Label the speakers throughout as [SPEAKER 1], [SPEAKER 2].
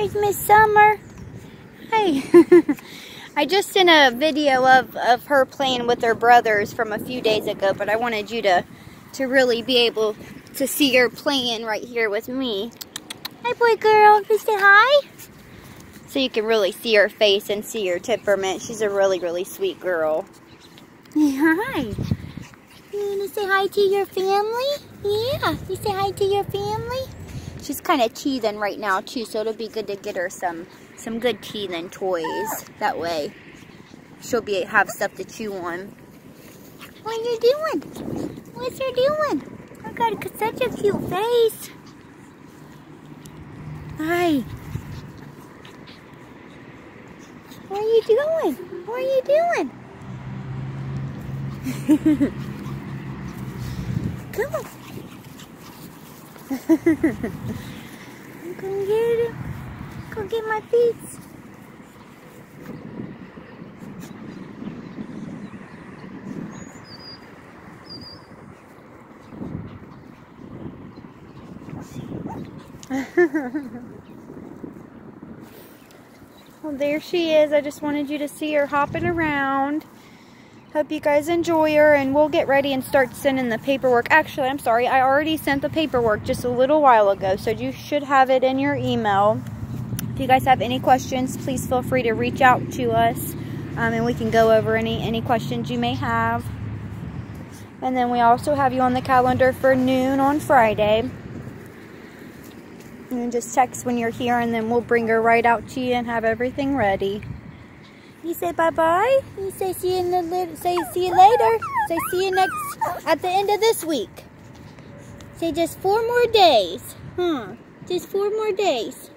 [SPEAKER 1] There's Miss Summer. Hey. I just sent a video of, of her playing with her brothers from a few days ago, but I wanted you to, to really be able to see her playing right here with me. Hi, boy girl. You say hi? So you can really see her face and see her temperament. She's a really, really sweet girl. Hi. You want to say hi to your family? Yeah. You say hi to your family? She's kind of teething right now, too, so it'll be good to get her some some good teething toys. That way she'll be have stuff to chew on. What are you doing? What's you doing? Oh I got such a cute face. Hi. What are you doing? What are you doing? Come on. I'm gonna get him. Go get my feet. well, there she is. I just wanted you to see her hopping around. Hope you guys enjoy her and we'll get ready and start sending the paperwork. Actually, I'm sorry, I already sent the paperwork just a little while ago, so you should have it in your email. If you guys have any questions, please feel free to reach out to us um, and we can go over any, any questions you may have. And then we also have you on the calendar for noon on Friday. You just text when you're here and then we'll bring her right out to you and have everything ready. You say bye-bye? You say see you in the say see you later? Say see you next at the end of this week. Say just four more days. Huh. Just four more days.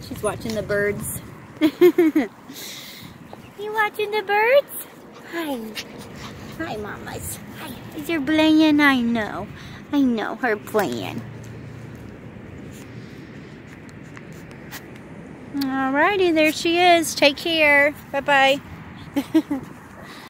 [SPEAKER 1] She's watching the birds. you watching the birds? Hi. Hi, mamas. Hi. Is your playing? I know. I know her playing. Alrighty, there she is. Take care. Bye-bye.